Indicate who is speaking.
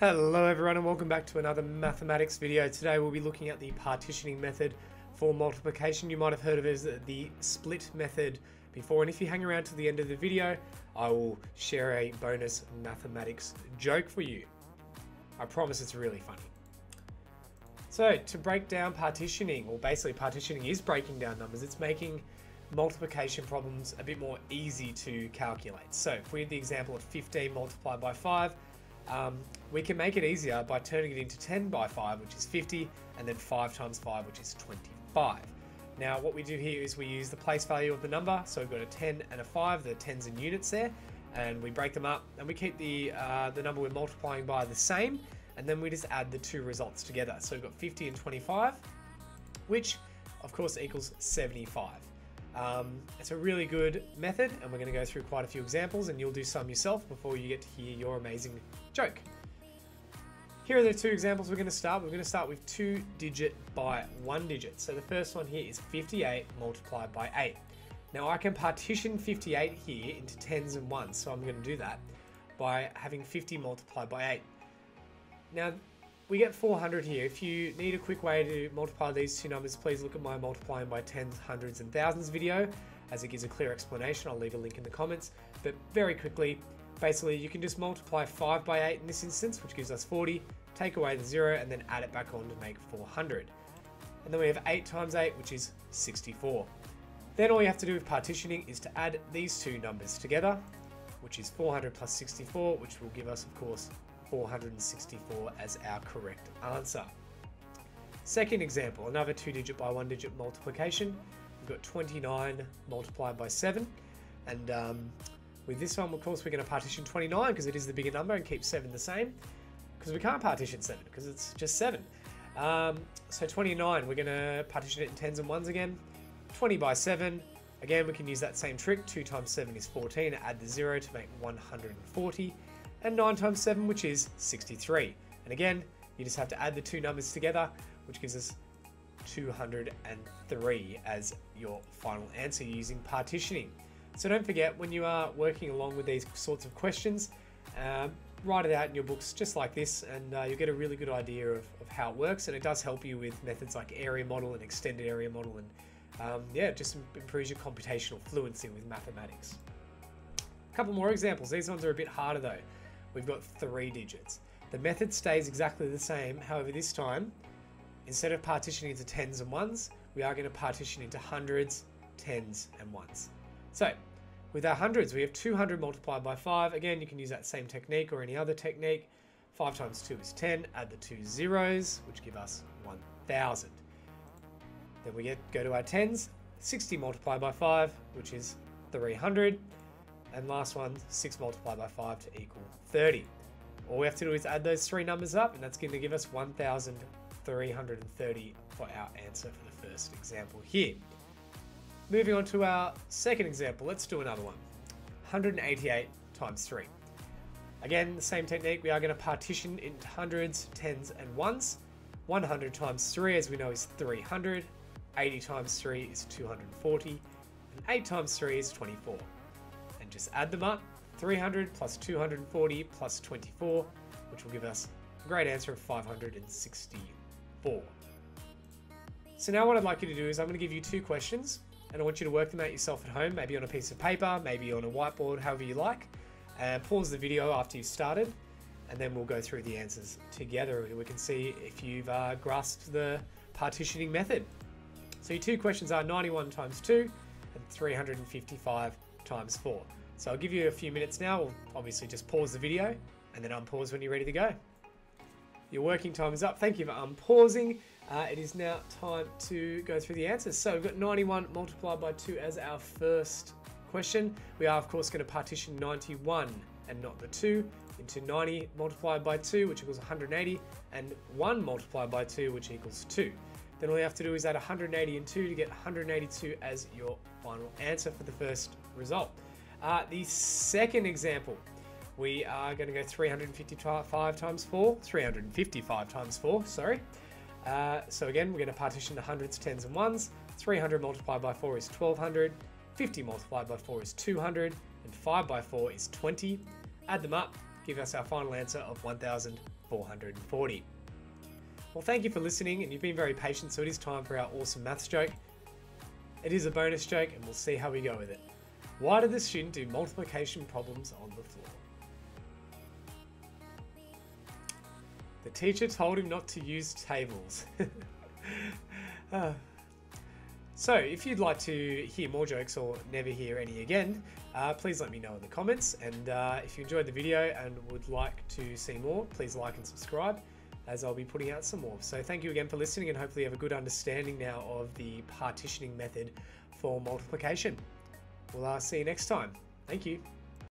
Speaker 1: Hello everyone and welcome back to another mathematics video. Today we'll be looking at the partitioning method for multiplication. You might have heard of it as the split method before and if you hang around to the end of the video I will share a bonus mathematics joke for you. I promise it's really funny. So to break down partitioning, or basically partitioning is breaking down numbers, it's making multiplication problems a bit more easy to calculate. So if we had the example of 15 multiplied by 5, um, we can make it easier by turning it into 10 by 5, which is 50, and then 5 times 5, which is 25. Now what we do here is we use the place value of the number, so we've got a 10 and a 5, the 10s in units there, and we break them up, and we keep the, uh, the number we're multiplying by the same, and then we just add the two results together. So we've got 50 and 25, which of course equals 75. Um, it's a really good method and we're going to go through quite a few examples and you'll do some yourself before you get to hear your amazing joke. Here are the two examples we're going to start. We're going to start with two digit by one digit. So the first one here is 58 multiplied by 8. Now I can partition 58 here into tens and ones, so I'm going to do that by having 50 multiplied by 8. Now we get 400 here. If you need a quick way to multiply these two numbers, please look at my multiplying by tens, hundreds, and thousands video, as it gives a clear explanation. I'll leave a link in the comments. But very quickly, basically, you can just multiply 5 by 8 in this instance, which gives us 40, take away the 0, and then add it back on to make 400. And then we have 8 times 8, which is 64. Then all you have to do with partitioning is to add these two numbers together, which is 400 plus 64, which will give us, of course, 464 as our correct answer. Second example, another two digit by one digit multiplication. We've got 29 multiplied by 7. And um, with this one, of course, we're going to partition 29 because it is the bigger number and keep 7 the same. Because we can't partition 7 because it's just 7. Um, so 29, we're going to partition it in tens and ones again. 20 by 7. Again, we can use that same trick. 2 times 7 is 14. Add the 0 to make 140 and 9 times 7, which is 63. And again, you just have to add the two numbers together, which gives us 203 as your final answer using partitioning. So don't forget, when you are working along with these sorts of questions, um, write it out in your books just like this, and uh, you'll get a really good idea of, of, how it works. And it does help you with methods like area model and extended area model, and um, yeah, it just improves your computational fluency with mathematics. A couple more examples. These ones are a bit harder though we've got three digits. The method stays exactly the same, however this time, instead of partitioning into tens and ones, we are going to partition into hundreds, tens, and ones. So, with our hundreds, we have 200 multiplied by 5. Again, you can use that same technique or any other technique. 5 times 2 is 10. Add the two zeros, which give us 1,000. Then we get go to our tens. 60 multiplied by 5, which is 300. And last one, 6 multiplied by 5 to equal 30. All we have to do is add those three numbers up, and that's going to give us 1,330 for our answer for the first example here. Moving on to our second example, let's do another one. 188 times 3. Again, the same technique, we are going to partition into hundreds, tens, and ones. 100 times 3, as we know, is 300. 80 times 3 is 240. And 8 times 3 is 24 just add them up. 300 plus 240 plus 24, which will give us a great answer of 564. So now what I'd like you to do is I'm going to give you two questions and I want you to work them out yourself at home, maybe on a piece of paper, maybe on a whiteboard, however you like. And pause the video after you've started and then we'll go through the answers together and we can see if you've uh, grasped the partitioning method. So your two questions are 91 times 2 and 355 times 4. So I'll give you a few minutes now. We'll obviously just pause the video and then unpause when you're ready to go. Your working time is up. Thank you for unpausing. Uh, it is now time to go through the answers. So we've got 91 multiplied by 2 as our first question. We are, of course, going to partition 91 and not the 2 into 90 multiplied by 2, which equals 180, and 1 multiplied by 2, which equals 2. Then all you have to do is add 180 and 2 to get 182 as your final answer for the first result. Uh, the second example, we are going to go 355 times 4, 355 times 4, sorry. Uh, so again, we're going to partition the hundreds, tens, and ones. 300 multiplied by 4 is 1200, 50 multiplied by 4 is 200, and 5 by 4 is 20. Add them up, give us our final answer of 1,440. Well, thank you for listening, and you've been very patient, so it is time for our awesome maths joke. It is a bonus joke, and we'll see how we go with it. Why did the student do multiplication problems on the floor? The teacher told him not to use tables. uh, so, if you'd like to hear more jokes or never hear any again, uh, please let me know in the comments. And uh, if you enjoyed the video and would like to see more, please like and subscribe as I'll be putting out some more. So, thank you again for listening, and hopefully, you have a good understanding now of the partitioning method for multiplication. We'll uh, see you next time. Thank you.